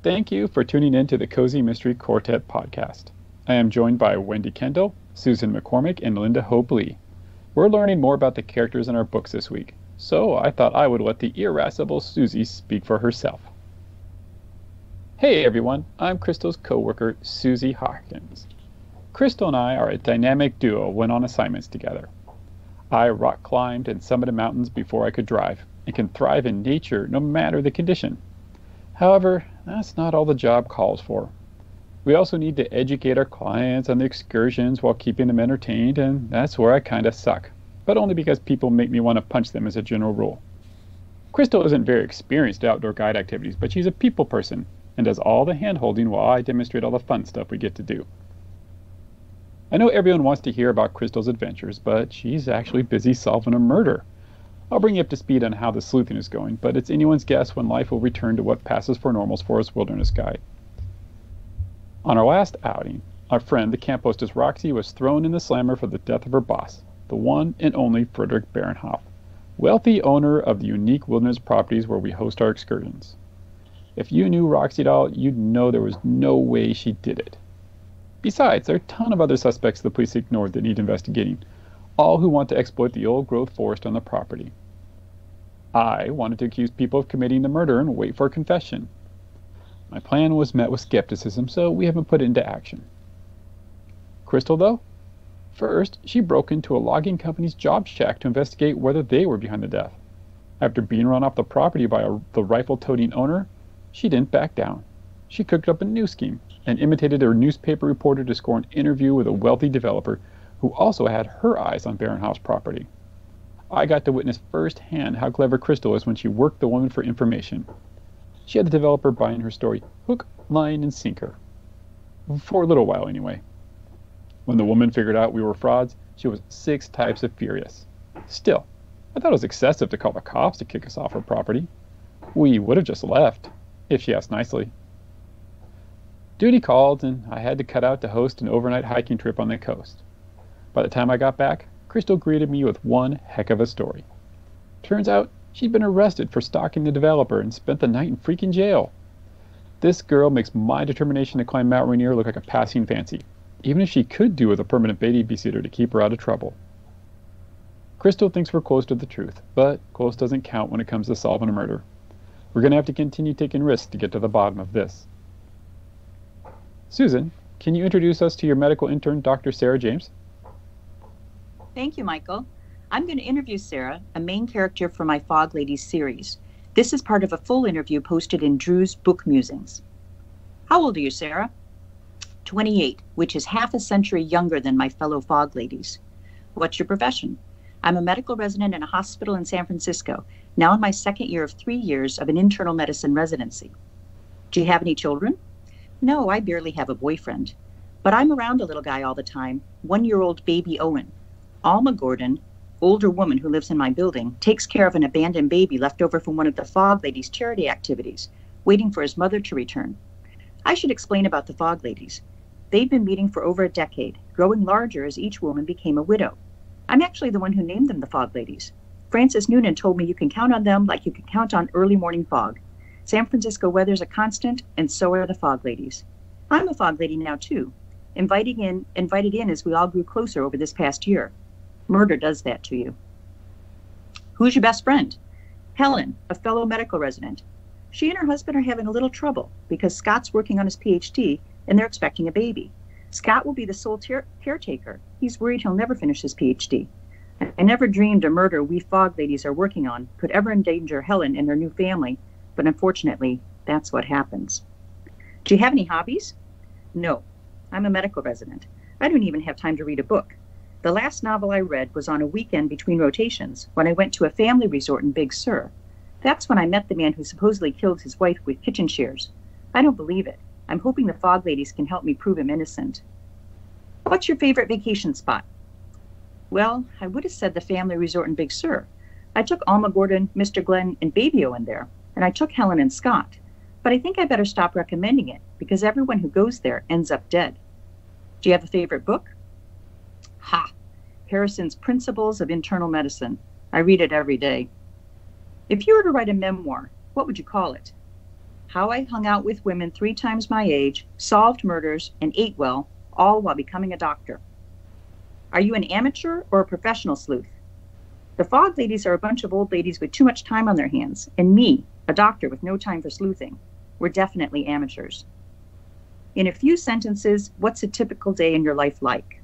Thank you for tuning in to the Cozy Mystery Quartet podcast. I am joined by Wendy Kendall, Susan McCormick, and Linda Hope Lee. We're learning more about the characters in our books this week, so I thought I would let the irascible Susie speak for herself. Hey everyone, I'm Crystal's coworker, Susie Hawkins. Crystal and I are a dynamic duo when on assignments together. I rock climbed and summited mountains before I could drive and can thrive in nature no matter the condition. However, that's not all the job calls for. We also need to educate our clients on the excursions while keeping them entertained, and that's where I kinda suck. But only because people make me want to punch them as a general rule. Crystal isn't very experienced at outdoor guide activities, but she's a people person and does all the hand holding while I demonstrate all the fun stuff we get to do. I know everyone wants to hear about Crystal's adventures, but she's actually busy solving a murder. I'll bring you up to speed on how the sleuthing is going, but it's anyone's guess when life will return to what passes for normal's Forest Wilderness Guide. On our last outing, our friend, the camp hostess Roxy, was thrown in the slammer for the death of her boss, the one and only Frederick Barenhoff, wealthy owner of the unique wilderness properties where we host our excursions. If you knew Roxy all, you'd know there was no way she did it. Besides, there are a ton of other suspects the police ignored that need investigating, all who want to exploit the old growth forest on the property. I wanted to accuse people of committing the murder and wait for a confession. My plan was met with skepticism, so we haven't put it into action. Crystal, though? First, she broke into a logging company's job shack to investigate whether they were behind the death. After being run off the property by a, the rifle toting owner, she didn't back down. She cooked up a new scheme and imitated a newspaper reporter to score an interview with a wealthy developer who also had her eyes on Barenhoff's property. I got to witness firsthand how clever Crystal is when she worked the woman for information. She had the developer buying her story hook, line, and sinker. For a little while, anyway. When the woman figured out we were frauds, she was six types of furious. Still, I thought it was excessive to call the cops to kick us off her property. We would have just left, if she asked nicely. Duty called, and I had to cut out to host an overnight hiking trip on the coast. By the time I got back, Crystal greeted me with one heck of a story. Turns out she'd been arrested for stalking the developer and spent the night in freaking jail. This girl makes my determination to climb Mount Rainier look like a passing fancy, even if she could do with a permanent babysitter to keep her out of trouble. Crystal thinks we're close to the truth, but close doesn't count when it comes to solving a murder. We're going to have to continue taking risks to get to the bottom of this. Susan, can you introduce us to your medical intern, Dr. Sarah James? Thank you, Michael. I'm going to interview Sarah, a main character for my Fog Ladies series. This is part of a full interview posted in Dru's Book Musings. How old are you, Sarah? 28, which is half a century younger than my fellow Fog Ladies. What's your profession? I'm a medical resident in a hospital in San Francisco, now in my second year of three years of an internal medicine residency. Do you have any children? No, I barely have a boyfriend. But I'm around a little guy all the time, one year old baby Owen. Alma Gordon, older woman who lives in my building, takes care of an abandoned baby left over from one of the Fog Ladies charity activities, waiting for his mother to return. I should explain about the Fog Ladies. They've been meeting for over a decade, growing larger as each woman became a widow. I'm actually the one who named them the Fog Ladies. Frances Noonan told me you can count on them like you can count on early morning fog. San Francisco weather's a constant, and so are the Fog Ladies. I'm a Fog Lady now, too, inviting in, invited in as we all grew closer over this past year. Murder does that to you. Who's your best friend? Helen, a fellow medical resident. She and her husband are having a little trouble because Scott's working on his PhD and they're expecting a baby. Scott will be the sole ter- caretaker. He's worried he'll never finish his PhD. I never dreamed a murder we fog ladies are working on could ever endanger Helen and her new family, but unfortunately, that's what happens. Do you have any hobbies? No. I'm a medical resident. I don't even have time to read a book. The last novel I read was on a weekend between rotations when I went to a family resort in Big Sur. That's when I met the man who supposedly killed his wife with kitchen shears. I don't believe it. I'm hoping the fog ladies can help me prove him innocent. What's your favorite vacation spot? Well, I would have said the family resort in Big Sur. I took Alma Gordon, Mr. Glenn, and Baby Owen there and I took Helen and Scott. But I think I better stop recommending it because everyone who goes there ends up dead. Do you have a favorite book? Ha! Harrison's Principles of Internal Medicine. I read it every day. If you were to write a memoir, what would you call it? how I hung out with women three times my age, solved murders, and ate well, all while becoming a doctor. Are you an amateur or a professional sleuth? The fog ladies are a bunch of old ladies with too much time on their hands, and me, a doctor with no time for sleuthing. We're definitely amateurs. In a few sentences, what's a typical day in your life like?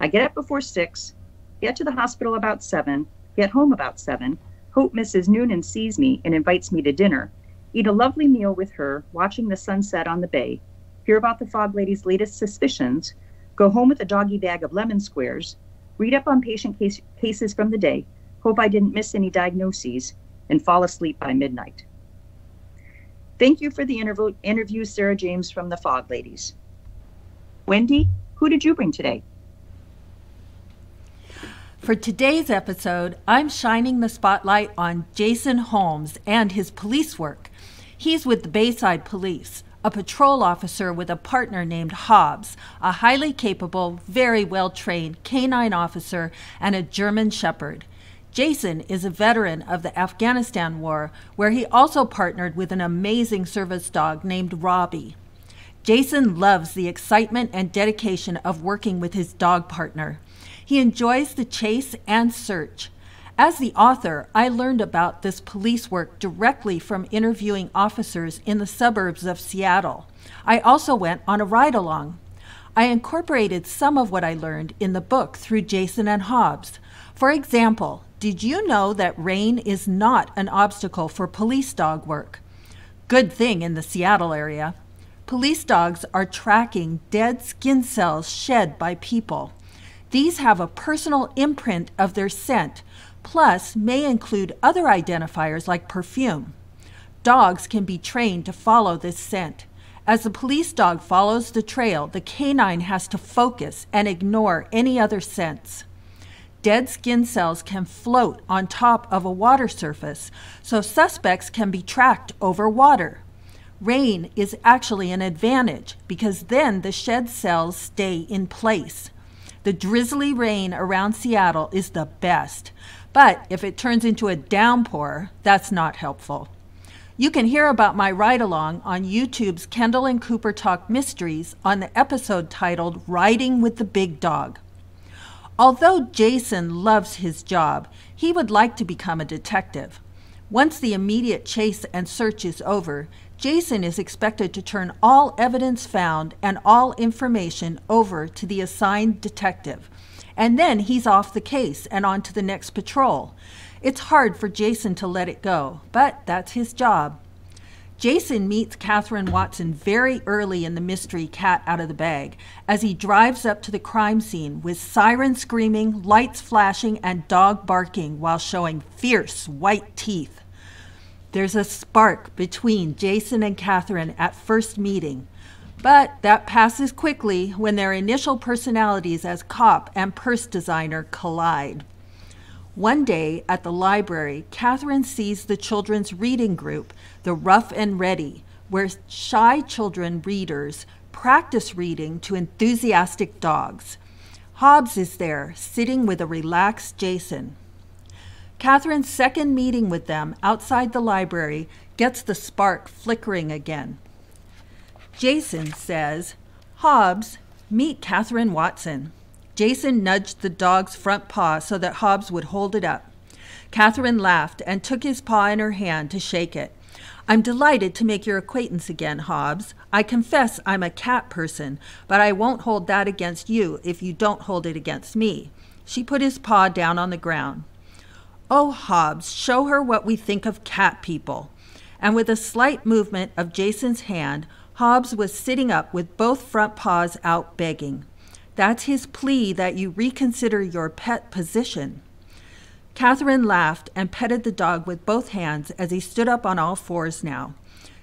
I get up before six, get to the hospital about seven, get home about seven, hope Mrs. Noonan sees me and invites me to dinner, eat a lovely meal with her, watching the sunset on the bay, hear about the fog lady's latest suspicions, go home with a doggy bag of lemon squares, read up on patient case, cases from the day, hope I didn't miss any diagnoses, and fall asleep by midnight. Thank you for the interview, interview, Sarah James from the Fog Ladies. Wendy, who did you bring today? For today's episode, I'm shining the spotlight on Jason Holmes and his police work. He's with the Bayside Police, a patrol officer with a partner named Hobbs, a highly capable, very well trained canine officer, and a German Shepherd. Jason is a veteran of the Afghanistan War, where he also partnered with an amazing service dog named Robbie. Jason loves the excitement and dedication of working with his dog partner. He enjoys the chase and search. As the author, I learned about this police work directly from interviewing officers in the suburbs of Seattle. I also went on a ride along. I incorporated some of what I learned in the book through Jason and Hobbs. For example, did you know that rain is not an obstacle for police dog work? Good thing in the Seattle area. Police dogs are tracking dead skin cells shed by people. These have a personal imprint of their scent, plus may include other identifiers like perfume. Dogs can be trained to follow this scent. As the police dog follows the trail, the canine has to focus and ignore any other scents. Dead skin cells can float on top of a water surface, so suspects can be tracked over water. Rain is actually an advantage because then the shed cells stay in place. The drizzly rain around Seattle is the best, but if it turns into a downpour, that's not helpful. You can hear about my ride along on YouTube's Kendall and Cooper Talk Mysteries on the episode titled Riding with the Big Dog. Although Jason loves his job, he would like to become a detective. Once the immediate chase and search is over, Jason is expected to turn all evidence found and all information over to the assigned detective. And then he's off the case and on to the next patrol. It's hard for Jason to let it go, but that's his job. Jason meets Catherine Watson very early in the mystery Cat Out of the Bag as he drives up to the crime scene with sirens screaming, lights flashing, and dog barking while showing fierce white teeth. There's a spark between Jason and Catherine at first meeting, but that passes quickly when their initial personalities as cop and purse designer collide. One day at the library, Catherine sees the children's reading group, the Rough and Ready, where shy children readers practice reading to enthusiastic dogs. Hobbs is there, sitting with a relaxed Jason. Catherine's second meeting with them outside the library gets the spark flickering again. Jason says, Hobbs, meet Catherine Watson. Jason nudged the dog's front paw so that Hobbs would hold it up. Catherine laughed and took his paw in her hand to shake it. I'm delighted to make your acquaintance again, Hobbs. I confess I'm a cat person, but I won't hold that against you if you don't hold it against me. She put his paw down on the ground. Oh, Hobbs, show her what we think of cat people. And with a slight movement of Jason's hand, Hobbs was sitting up with both front paws out begging. That's his plea that you reconsider your pet position. Catherine laughed and petted the dog with both hands as he stood up on all fours now.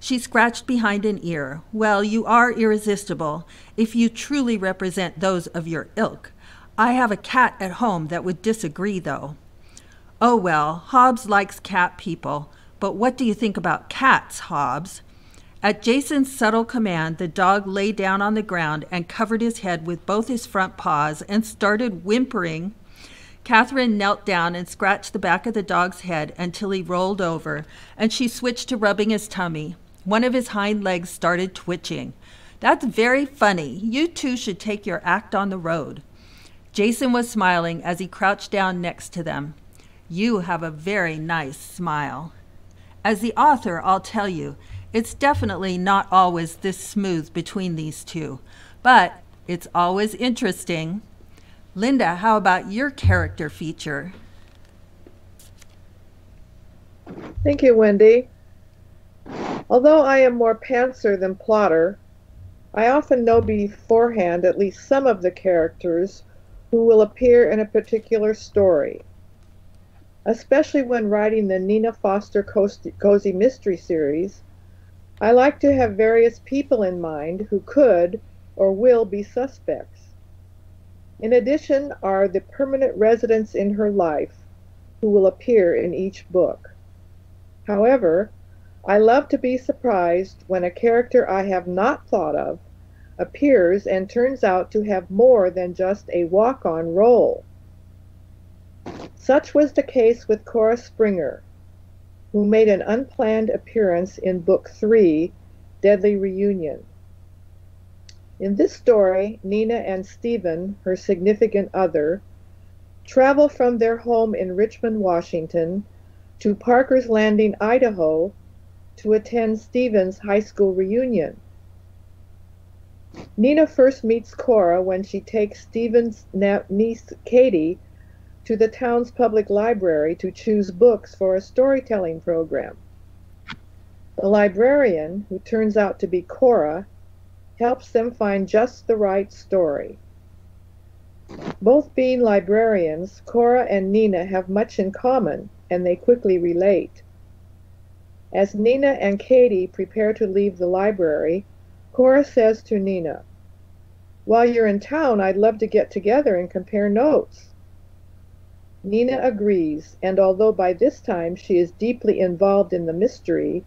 She scratched behind an ear. Well, you are irresistible if you truly represent those of your ilk. I have a cat at home that would disagree, though. Oh, well, Hobbs likes cat people, but what do you think about cats, Hobbs? At Jason's subtle command, the dog lay down on the ground and covered his head with both his front paws and started whimpering. Catherine knelt down and scratched the back of the dog's head until he rolled over, and she switched to rubbing his tummy. One of his hind legs started twitching. That's very funny. You two should take your act on the road. Jason was smiling as he crouched down next to them. You have a very nice smile. As the author, I'll tell you, it's definitely not always this smooth between these two, but it's always interesting. Linda, how about your character feature? Thank you, Wendy. Although I am more pantser than plotter, I often know beforehand at least some of the characters who will appear in a particular story. Especially when writing the Nina Foster Cozy Mystery series, I like to have various people in mind who could or will be suspects. In addition are the permanent residents in her life who will appear in each book. However, I love to be surprised when a character I have not thought of appears and turns out to have more than just a walk on role. Such was the case with Cora Springer, who made an unplanned appearance in Book 3, Deadly Reunion. In this story, Nina and Stephen, her significant other, travel from their home in Richmond, Washington, to Parker's Landing, Idaho, to attend Stephen's high school reunion. Nina first meets Cora when she takes Stephen's niece Katie to the town's public library to choose books for a storytelling program. The librarian, who turns out to be Cora, helps them find just the right story. Both being librarians, Cora and Nina have much in common, and they quickly relate. As Nina and Katie prepare to leave the library, Cora says to Nina, While you're in town, I'd love to get together and compare notes. Nina agrees, and although by this time she is deeply involved in the mystery,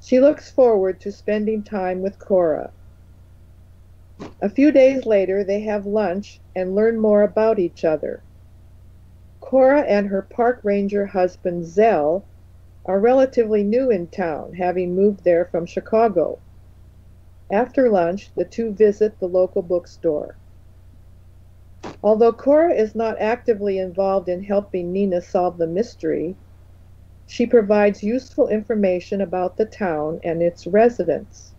she looks forward to spending time with Cora. A few days later, they have lunch and learn more about each other. Cora and her park ranger husband, Zell, are relatively new in town, having moved there from Chicago. After lunch, the two visit the local bookstore. Although Cora is not actively involved in helping Nina solve the mystery, she provides useful information about the town and its residents.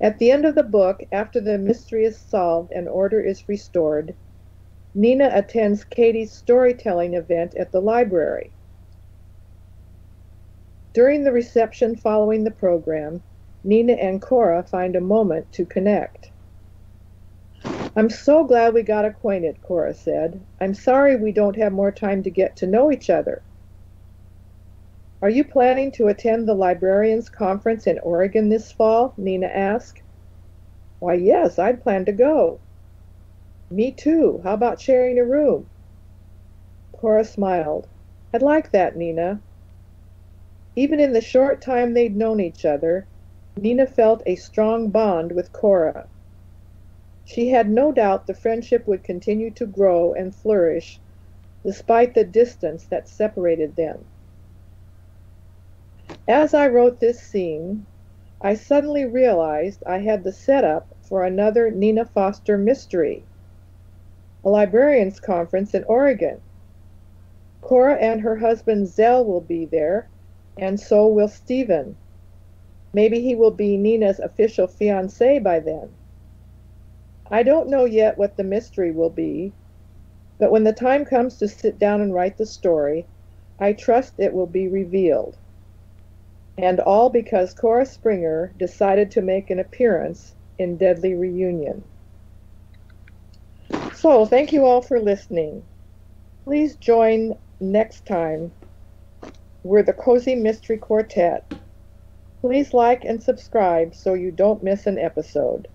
At the end of the book, after the mystery is solved and order is restored, Nina attends Katie's storytelling event at the library. During the reception following the program, Nina and Cora find a moment to connect. I'm so glad we got acquainted, Cora said. I'm sorry we don't have more time to get to know each other. Are you planning to attend the librarians conference in Oregon this fall? Nina asked. Why, yes, I'd plan to go. Me too. How about sharing a room? Cora smiled. I'd like that, Nina. Even in the short time they'd known each other, Nina felt a strong bond with Cora. She had no doubt the friendship would continue to grow and flourish despite the distance that separated them. As I wrote this scene, I suddenly realized I had the setup for another Nina Foster mystery a librarians conference in Oregon. Cora and her husband Zell will be there, and so will Stephen. Maybe he will be Nina's official fiance by then. I don't know yet what the mystery will be, but when the time comes to sit down and write the story, I trust it will be revealed. And all because Cora Springer decided to make an appearance in Deadly Reunion. So, thank you all for listening. Please join next time. We're the Cozy Mystery Quartet. Please like and subscribe so you don't miss an episode.